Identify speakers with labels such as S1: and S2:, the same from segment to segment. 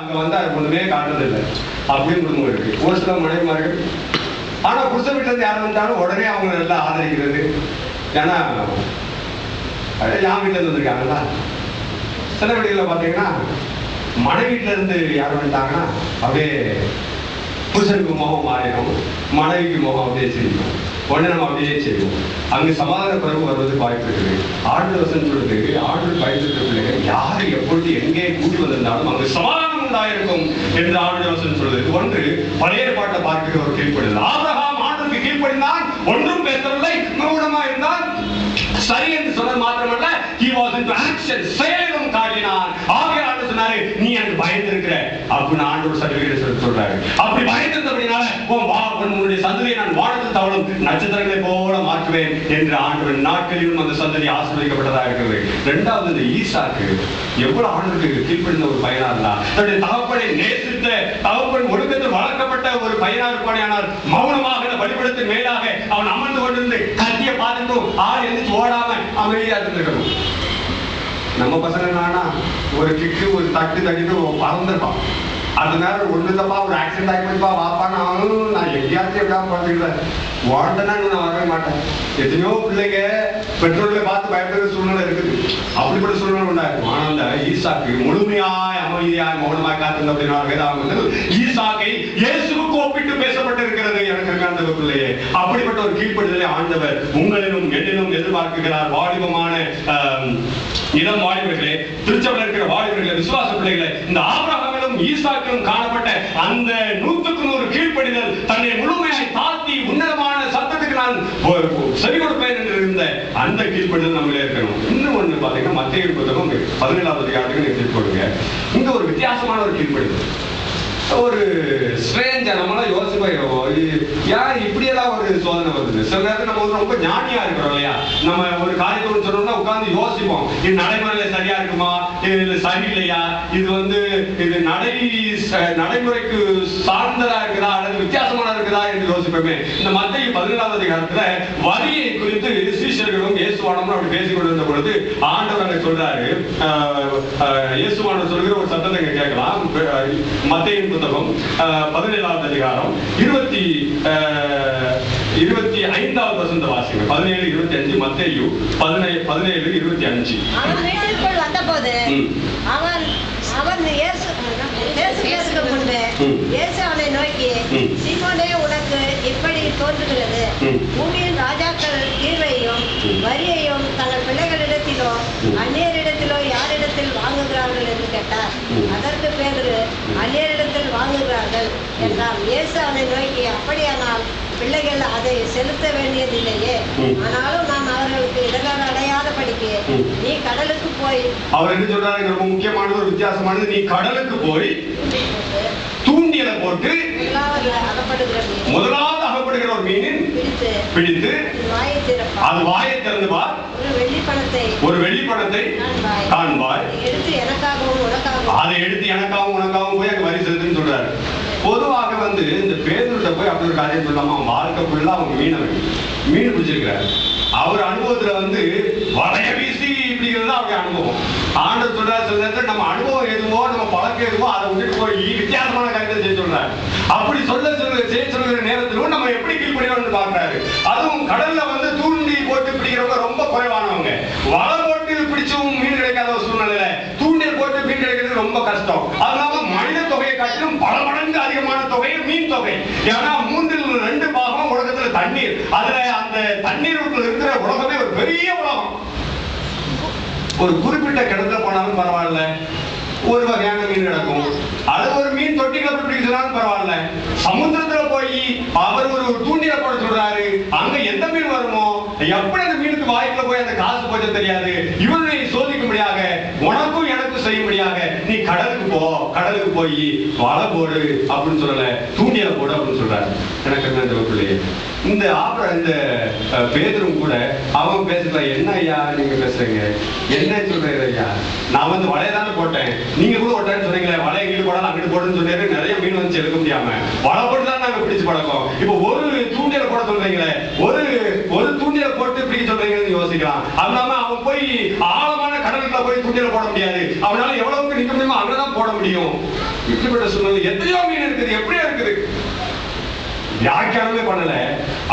S1: அங்க வந்து அது ஒண்ணுமே காட்டுறதில்லை அப்படின்னு இருக்கு. ஒரு சில மனைவிமார்கள் ஆனா புருஷ வீட்டுல இருந்து யாரும் வந்தாலும் உடனே அவங்க நல்லா ஆதரிக்கிறது. ஏன்னா அஹ் என் இருந்து வந்திருக்காங்களா சில வீடுகளில் பார்த்தீங்கன்னா மனைவி வீட்டுல வந்தாங்கன்னா வந்துட்டாங்கன்னா அப்படியே புருஷனுக்கு முகம் மாறிடும். மனைவிக்கு முகம் அப்படியே செய்யணும் உடனே நம்ம அப்படியே செய்வோம் அங்கு சமாதான குறைவு வருவதற்கு வாய்ப்பு இருக்குது. ஆண்டு வசன் சொல்றது ஆண்டு பயந்துட்டு பிள்ளைகள் யார் எப்பொழுது எங்கே கூட்டி வந்திருந்தாலும் அங்கு சமாதானம் உண்டாயிருக்கும் என்று ஆண்டு வசன் சொல்வது ஒன்று பழைய பாட்டை பார்க்கிற ஒரு கீழ்ப்படுது ஆபிரகாம் ஆண்டுக்கு கீழ்ப்படிந்தான் ஒன்றும் பேசவில்லை மௌனமா இருந்தால் சரி என்று சொன்னது மாத்திரமல்ல ஹி வாஸ் இன் action செயலும் காட்டினான் ஆகிய ஆண்டு சொன்னாரு நீ எனக்கு பயந்திருக்கிற. அப்படின்னு ஆண்டோட சர்டிபிகேட் சொல்லி சொல்றாரு. அப்படி பயந்திருந்தபடினால உன் வா உன்னுடைய சந்ததியை நான் வானத்தில் தவளும் நட்சத்திரங்களை போ மாற்றுவேன் என்று ஆண்டவர் நாட்களிலும் அந்த சந்ததி ஆசீர்வதிக்கப்பட்டதா இருக்கிறது ரெண்டாவது இந்த ஈசாக்கு எவ்வளவு ஆண்டுக்கு கீழ்ப்படிந்த ஒரு பையனா இருந்தா தன்னுடைய தகப்பனை நேசித்த தகப்பன் ஒழுக்கத்தில் வளர்க்கப்பட்ட ஒரு பையனா இருப்பானேயானால் மௌனமாக இந்த மேலாக அவன் அமர்ந்து கொண்டிருந்து கத்திய பார்த்துட்டும் ஆள் எழுந்து ஓடாம அமைதியா இருந்திருக்கணும். நம்ம பசங்க நானா ஒரு கிக்கு ஒரு தட்டு தட்டிட்டு பறந்துருப்பான். அதனால நேரம் தப்பா ஒரு ஆக்சிடென்ட் ஆகிப்பா பாப்பா வாப்பா நான் எங்கேயாச்சும் எப்படாம பறந்துக்கிறேன் ஓடனா நான் வரவே மாட்டேன். எத்தனையோ பிள்ளைங்க பெற்றோர்களை பார்த்து பயப்படுற சூழ்நிலை இருக்குது. அப்படிப்பட்ட சூழ்நிலை உண்டாயிருக்கும் ஆனா ஈசாக்கு முழுமையாய் அமைதியாய் மௌனமாய் காத்திருந்த அப்படின்னா வந்து ஈசாக்கை இயேசுக்கு ஒப்பிட்டு பேசப்பட்டிருக்கிறது. எனக்கு இருக்க அந்த பிள்ளையே. அப்படிப்பட்ட ஒரு கீழ்ப்படுதலை ஆண்டவர் உங்களிலும் என்னிலும் எதிர்பார்க்கிறார். வாலிபமான இளம் வாலிபர்களே திருச்சபையில் இருக்கிற வாலிபர்களை விசுவாச பிள்ளைகளை இந்த ஆபிரகாமிலும் ஈசாக்கும் காணப்பட்ட அந்த நூற்றுக்கு நூறு கீழ்ப்படிதல் தன்னை முழுமையாய் தாத்தி உன்னதமான சத்தத்துக்கு நான் ஒ- செவி கொடுப்பேன் என்று இருந்த அந்த கீழ்ப்படிதல் நம்மளே இருக்கணும். இன்னும் ஒன்று பார்த்தீங்கன்னா மத்திய புத்தகம் பதினேழாவது அதிகாரத்துக்கு நீங்க கொடுங்க இங்க ஒரு வித்தியாசமான ஒரு கீழ்ப்படிதல். ஒரு ஸ்ட்ரேஞ்சா நம்மளாம் யோசிப்போம் ஏன் இப்படியெல்லாம் ஒரு சோதனை வருது சில நேரத்தில் நம்ம வந்து ரொம்ப ஞானியா இருக்கிறோம் இல்லையா? நம்ம ஒரு காரியத்தை சொன்னோம்னா உட்கார்ந்து யோசிப்போம். இது நடைமுறையில சரியா இருக்குமா? இது சரியில்லையா? இது வந்து இது நடை நடைமுறைக்கு சார்ந்ததா இருக்குதா? அல்லது வித்தியாசமானதா இருக்குதா என்று யோசிப்போமே. இந்த மத்திய பதினேழாவது காலத்துல வரியை குறித்து சீஷர்களும் இயேசுவானமும் அப்படி பேசிக் கொண்டிருந்த பொழுது ஆண்டவர் அங்க சொல்றாரு. ஆஹ், சொல்கிற ஒரு சத்தத்தை கேட்கலாம். மத்திய புத்தகம் ஆஹ், பதினேழாவது அதிகாரம் இருபத்தி இருபத்தி ஐந்தாவது வசந்த வாசிங்க பதினேழு இருபத்தி அஞ்சு மத்தேயு பதினேழு பதினேழு இருபத்தி அஞ்சு
S2: வந்தபோது. அவன் அவன் இயேசு அவனை நோக்கி. சீமோனே உனக்கு இப்படி தோன்றுகிறது. பூமியின் ராஜாக்கள் கீழ்வையும்
S1: ம்.
S2: வரியையும் தங்கள் பிள்ளைகளிடத்திலோ. அந்நியரிடத்திலோ யாரிடத்தில் வாங்குகிறார்கள் என்று கேட்டார். அதற்கு பேதுரு அந்நியரிடத்தில் வாங்குகிறார்கள் என்றான் இயேசு அவனை நோக்கி அப்படியானால் பிள்ளைகள் அதை செலுத்த வேண்டியதில்லையே. ஆனாலும் நான் அவர்களுக்கு இடர்கள் அடையாத படிக்கு. நீ கடலுக்கு போய்
S1: அவர் என்ன சொல்றாரு? ரொம்ப முக்கியமானது ஒரு வித்தியாசமானது. நீ கடலுக்கு போய் தூண்டியலை போட்டு
S2: முதலாவது அகப்படுகிற
S1: ஒரு மீனின்
S2: பிடித்து
S1: அது வாயை திறந்து பார்.
S2: ஒரு வெள்ளி பணத்தை காண்பாய். அதை எடுத்து எனக்காகவும் உனக்காகவும்
S1: அதை எடுத்து எனக்காகவும் உனக்காகவும் போய் அங்க வரி செலுத்துன்னு சொல்றாரு. பொதுவாக பேருந்த போய் சொல்லாம அவன் வாழ்க்கை ஃபுல்லா அவங்க மீனவன் மீன் பிடிச்சிருக்கிறார். அவர் அனுபவத்துல வந்து வளைய வீசி இப்படிங்கிறது தான் அவருடைய அனுபவம். ஆண்டவர் சொல்றாரு சில நேரத்துல நம்ம அனுபவம் எதுவோ நம்ம பழக்கம் எதுவோ அதை விட்டுட்டு போய் வித்தியாசமான காரியத்தை செய்ய சொல்றாரு. அப்படி சொல்ல சொல்ல செய்ய சொல்கிற நேரத்திலும் நம்ம எப்படி கீழ்படியணும்னு பாக்குறாரு அதுவும் கடல்ல வந்து தூண்டி போட்டு பிடிக்கிறவங்க ரொம்ப குறைவானவங்க. வலை போட்டு பிடிச்சும் மீன் கிடைக்காத ஒரு சூழ்நிலையில தூண்டில் போட்டு மீன் கிடைக்கிறது ரொம்ப கஷ்டம். அதனால காட்டிலும் பல மடங்கு அதிகமான தொகை மீன் தொகை. ஏன்னா மூன்றில் ரெண்டு பாகம் உலகத்துல தண்ணீர். அதுல அந்த தண்ணீருக்குள்ள இருக்கிற உலகமே ஒரு பெரிய உலகம். ஒரு குறிப்பிட்ட கிணத்துல போனாலும் பரவாயில்ல. ஒரு வகையான மீன் கிடக்கும் அது ஒரு மீன் தொட்டிகளை போய் பிடிக்கிறாலும் பரவாயில்ல. சமுத்திரத்துல போய் அவர் ஒரு தூண்டில போட சொல்றாரு. அங்க எந்த மீன் வருமோ? எப்படி அந்த மீனுக்கு வாய்க்குள்ள போய் அந்த காசு போச்சோ தெரியாது. இவனை சோதிக்கும்படியாக உனக்கும் எனக்கும் செய்யும்படியாக போ கடலுக்கு போய் வலை போடு அப்படின்னு சொல்லல. தூண்டியல போடு அப்படின்னு சொல்றாரு. எனக்கு என்ன இந்த இந்த ஆபர இந்த பேதரும் கூட அவன் பேசுற என்ன ஐயா நீங்க பேசுறீங்க? என்ன சொல்றீங்க ஐயா. நான் வந்து வலையை தானே போட்டேன். நீங்க கூட ஒட்டேன்னு சொன்னீங்களே வலை இங்கிட்டு போடலாம் அங்கிட்டு போடுன்னு சொல்லி நிறைய மீன் வந்து எடுக்க முடியாம. வலை போட்டு தான் நாங்க பிடிச்சு பழக்கம். இப்போ ஒரு தூண்டியல போட சொல்றீங்களே ஒரு ஒரு தூண்டியல போட்டு பிடிக்க சொல்றீங்கன்னு யோசிக்கலாம். அது இல்லாம அவன் போய் ஆழமான கடலுக்கு போய் துண்டில போட முடியாது. அவனால எவ்வளவுக்கு நிக்க முடியுமோ அங்கதான் போட முடியும். இப்படிப்பட்ட சூழ்நிலை எத்தனையோ மீன் இருக்குது எப்படியோ இருக்குது. வியாக்கியானமே பண்ணல.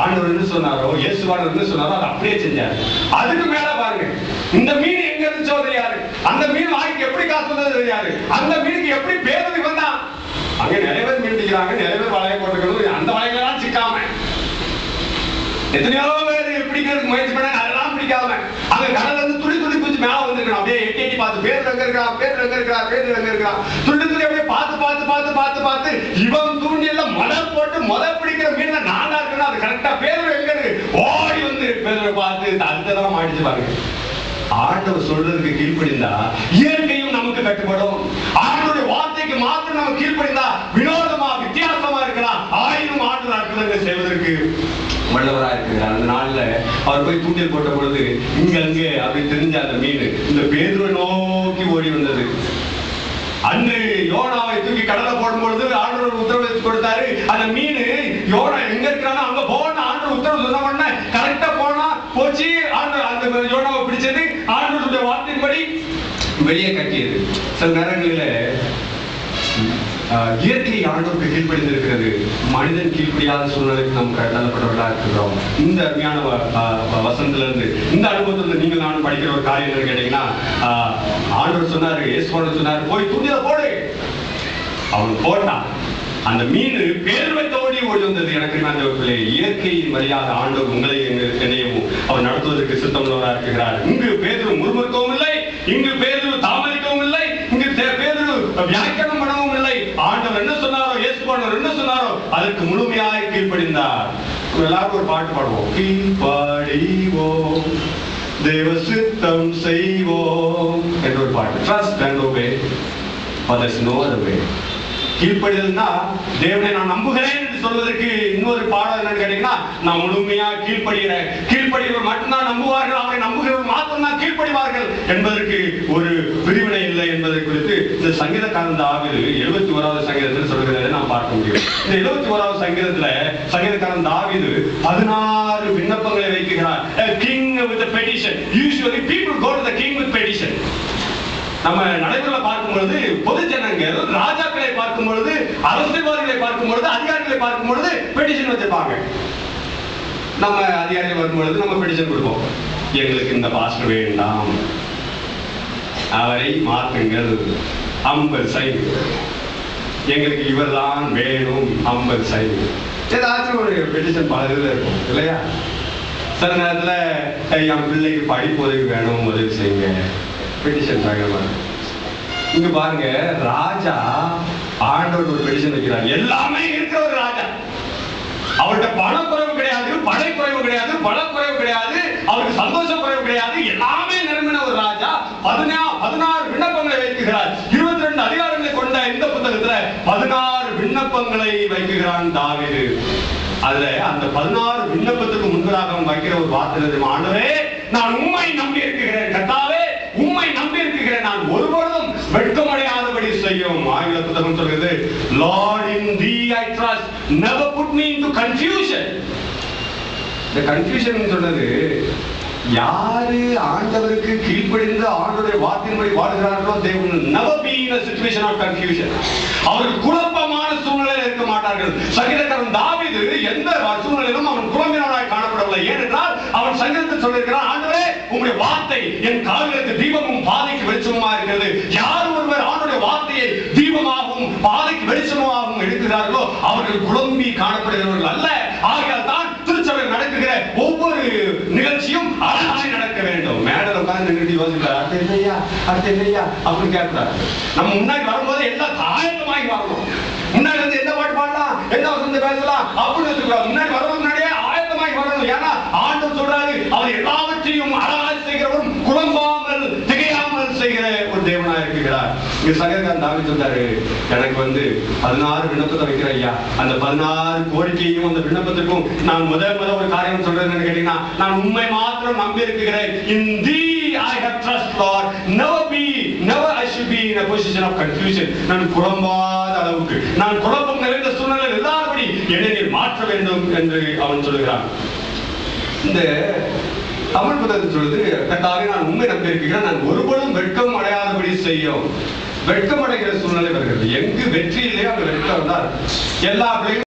S1: ஆண்டவர் என்ன சொன்னாரோ இயேசுவானவர் என்ன சொன்னாரோ அதை அப்படியே செஞ்சாரு. அதுக்கு மேல பாருங்க. இந்த மீன் எங்க இருந்துச்சோ தெரியாது. அந்த மீன் வாய்க்கு எப்படி காசு வந்தது தெரியாது. அந்த மீனுக்கு எப்படி பேரதி வந்தான் அங்க நிறைய பேர் மீன் பிடிக்கிறாங்க நிறைய பேர் வலைய போட்டுக்கிறது. அந்த வலைகளெல்லாம் சிக்காம. எத்தனையோ பேர் பிடிக்கிறதுக்கு முயற்சி பண்ண அதெல்லாம் பிடிக்காம. அங்க கடல்ல இருந்து துணி துண்டு மேல வந்திருக்கணும் அப்படியே எட்டி எட்டி பார்த்து பேர் எங்க இருக்கா பேர் எங்க இருக்கா பேர் எங்க இருக்கா துண்டு துண்டு அப்படியே பார்த்து பார்த்து பார்த்து பார்த்து பார்த்து இவன் தூண்டில மலர் போட்டு முதல் பிடிக்கிற மீன் நானா இருக்கணும் அது கரெக்டா பேர் எங்க இருக்கு? ஓடி வந்து பேரை பார்த்து அடுத்ததான் மாடிச்சு பாருங்க. ஆண்டவர் சொல்றதுக்கு கீழ்ப்படிந்தா இயற்கையும் நமக்கு கட்டுப்படும். ஆண்டோட வார்த்தைக்கு மாத்திரம் நம்ம கீழ்ப்படிந்தா வினோதமா வித்தியாசமா இருக்கலாம். ஆயிரம் ஆண்டு அற்புதங்கள் செய்வதற்கு வல்லவராக இருக்கிறார். அந்த நாள்ல அவர் போய் தூண்டில் போட்ட பொழுது இங்க அங்க அப்படி தெரிஞ்ச அந்த மீன் இந்த பேதுருவை நோக்கி ஓடி வந்தது. அன்று யோனாவை தூக்கி கடலை போடும் பொழுது ஆண்டவர் உத்தரவு கொடுத்தாரு. அந்த மீன் யோனா எங்க இருக்கிறானோ அங்க போன ஆண்டவர் உத்தரவு சொன்ன உடனே கரெக்டா போனா போச்சு. ஆண்டவர் அந்த யோனாவை பிடிச்சது. ஆண்டவருடைய வார்த்தையின்படி வெளியே கட்டியது. சில நேரங்களில் இயற்கை ஆண்டவருக்கு கீழ்ப்படிந்திருக்கிறது மனிதன் கீழ்ப்படியாத சூழ்நிலைக்கு நாம் தள்ளப்பட்டவர்களா இருக்கிறோம். இந்த அருமையான வ- வசனத்துல இருந்து இந்த அனுபவத்துல நீங்கள் நானும் படிக்கிற ஒரு காரியம் என்னன்னு கேட்டீங்கன்னா ஆண்டவர் சொன்னாரு இயேசுவானவர் சொன்னாரு போய் துணியில போடு. அவன் போட்டான். அந்த மீன் பேர் வைத்த ஓடி வந்தது. எனக்கு நான் பிள்ளை இயற்கையின் மரியாதை ஆண்டவர் உங்களை என்னை- என்னையும் அவர் நடத்துவதற்கு சித்தமுள்ளவராக இருக்கிறார். இங்கு பேரும் முறுமுறுக்கவும் இல்லை இங்கு பேர் தாமதிக்கவும் இல்லை இங்கு தே- பேதுரு வியாக்கியானம் பண்ணவும் இல்லை ஆண்டவர் என்ன சொன்னாரோ இயேசுவானவர் என்ன சொன்னாரோ அதற்கு முழுமையாக கீழ்ப்படிந்தார். எல்லாரும் ஒரு பாட்டு பாடுவோம். கீழ்ப்படிவோம் தேவ சித்தம் செய்வோம் என்ற ஒரு பாட்டு. ட்ரஸ்ட் அண்ட் obey கீழ்ப்படிதல்னா தேவனை நான் நம்புகிறேன் என்று சொல்வதற்கு இன்னொரு பாடம் என்னன்னு கேட்டீங்கன்னா நான் முழுமையா கீழ்ப்படுகிறேன். கீழ்ப்படுகிறவர் மட்டும்தான் நம்புவார்கள் அவரை நம்புகிறவர் மட்டும்தான் கீழ்ப்படிவார்கள் என்பதற்கு ஒரு பிரிவினை இல்லை என்பதை குறித்து இந்த சங்கீதக்காரன் தாவீது எழுபத்தி ஓராவது சங்கீதத்தில் சொல்கிறார். பார்க்க முடியும் இந்த ஓராவது சங்கீதத்துல சங்கீதக்காரன் தாவிது பதினாறு விண்ணப்பங்களை வைக்கிறார். King with petition usually people go to the king with petition நம்ம நடைமுறையில் பார்க்கும் பொழுது பொது ஜனங்கள் ராஜாக்களை பார்க்கும் பொழுது அரசியல்வாதிகளை பார்க்கும் பொழுது அதிகாரிகளை பார்க்கும் பொழுது பெட்டிஷன் வச்சிருப்பாங்க. நம்ம அதிகாரிகள் வரும் பொழுது நம்ம பெட்டிஷன் கொடுப்போம். எங்களுக்கு இந்த பாஸ்டர் வேண்டாம். அவரை மாற்றுங்கள் ஐம்பது சைன் எங்களுக்கு இவர்தான் வேணும் ஐம்பது சைன் ஏதாச்சும் ஒரு பெட்டிஷன் பல இதில் இருக்கும் இல்லையா? சில நேரத்துல என் பிள்ளைக்கு படிப்பு உதவி வேணும் உதவி செய்யுங்க. பெட்டிஷன் பயங்கரமா இங்க பாருங்க ராஜா ஆண்டவர் ஒரு பெட்டிஷன் வைக்கிறார். எல்லாமே இருக்கிற ஒரு ராஜா. அவர்கிட்ட பணம் குறைவு கிடையாது படை குறைவு கிடையாது பணக்குறைவு குறைவு கிடையாது அவருக்கு சந்தோஷ குறைவு கிடையாது எல்லாமே நிரம்பின ஒரு ராஜா. பதினா பதினாறு விண்ணப்பங்களை வைக்கிறார் இருபத்தி ரெண்டு அதிகாரங்களை கொண்ட இந்த புத்தகத்துல பதினாறு விண்ணப்பங்களை வைக்கிறான் தாவிது. அதுல அந்த பதினாறு விண்ணப்பத்துக்கு முன்பதாக அவன் வைக்கிற ஒரு வார்த்தை ஆண்டவே நான் உண்மை நம்பி இருக்கிறேன். கத்தாவே உண்மை நம்பி இருக்கிறேன். நான் ஒருபொழுதும் வெட்கமடையாதபடி செய்யும். ஆங்கில புத்தகம் சொல்கிறது Lord in thee I trust. Never put me into confusion இந்த கன்ஃபியூஷன் சொன்னது யாரு ஆண்டவருக்கு கீழ்ப்படிந்து ஆண்டவருடைய வார்த்தையின்படி வாழ்கிறார்களோ தேவன் never never in in a situation of confusion. அவர்கள் குழப்பமான சூழ்நிலையில் இருக்க மாட்டார்கள். சங்கீதக்காரன் தாவிது எந்த சூழ்நிலையிலும் அவன் குழம்பினவனாய் காணப்படவில்லை. ஏனென்றால் அவன் சங்கீதத்தில் சொல்லியிருக்கிறான் ஆண்டவரே உங்களுடைய வார்த்தை என் காவிரத்து தீபமும் பாதைக்கு வெளிச்சமுமா இருக்கிறது. யார் ஒருவர் ஆண்டுடைய வார்த்தையை தீபமாகவும் பாதைக்கு வெளிச்சமாகவும் எடுக்கிறார்களோ அவர்கள் குழம்பி காணப்படுகிறவர்கள் அல்ல. ஆகையால் தான் திருச்சபையில் நடக்குகிற ஒவ்வொரு நிகழ்ச்சியும் அழகாய் நடக்க வேண்டும். மேடல் உட்கார்ந்து நின்று யோசிக்கிறார் அடுத்த இல்லையா அடுத்த இல்லையா அப்படின்னு கேட்கிறார். நம்ம முன்னாடி வரும்போது எல்லாம் ஆயத்தமாகி வரணும் முன்னாடி வந்து எந்த பாட்டு பாடலாம் எந்த வசந்த பேசலாம் அப்படின்னு வச்சுக்கலாம் முன்னாடி வருவது முன்னாடியே ஆயத்தமாய் வரணும் ஏன்னா ஆண்டு சொல்றாரு அவர் எல்லாவற்றையும் அழகாய் செய்கிறவரும் குழம்பாமல் திகையாமல் செய்கிற ஒரு தேவனா இருக்கிறார். இங்க சங்கரகாந்த் தாவி சொல்றாரு எனக்கு வந்து பதினாறு விண்ணப்பத்தை வைக்கிற ஐயா. அந்த பதினாறு கோரிக்கையும் அந்த விண்ணப்பத்திற்கும் நான் முதல் முதல் ஒரு காரியம் சொல்றது என்னன்னு கேட்டீங்கன்னா நான் உண்மை மாத்திரம் நம்பி இருக்கிறேன். Hindi thee I have trust Lord. Never be never I should be in a position of confusion. நான் குழம்பாத அளவுக்கு நான் குழப்பம் நிறைந்த சூழ்நிலை எல்லா என்னை மாற்ற வேண்டும் என்று அவன் சொல்லுகிறான். இந்த தமிழ் புத்தகம் சொல்வது கர்த்தாவே நான் உண்மை நம்பியிருக்கிறேன் நான் ஒருபொழுதும் வெட்கம் அடையாதபடி செய்யும். வெட்கம் அடைகிற சூழ்நிலை வருகிறது. எங்கு வெற்றி இல்லையோ அந்த வெட்கம் தான். எல்லா பிள்ளைகளும்